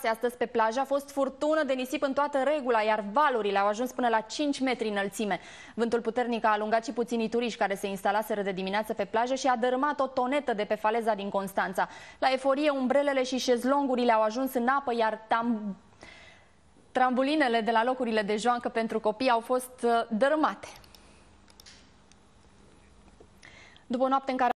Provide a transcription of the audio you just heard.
Astăzi pe plajă a fost furtună de nisip în toată regula, iar valurile au ajuns până la 5 metri înălțime. Vântul puternic a alungat și puținii turiști care se instalaseră de dimineață pe plajă și a dărâmat o tonetă de pe faleza din Constanța. La eforie, umbrelele și șezlongurile au ajuns în apă, iar tam... trambulinele de la locurile de joacă pentru copii au fost uh, dărâmate. După o noapte în care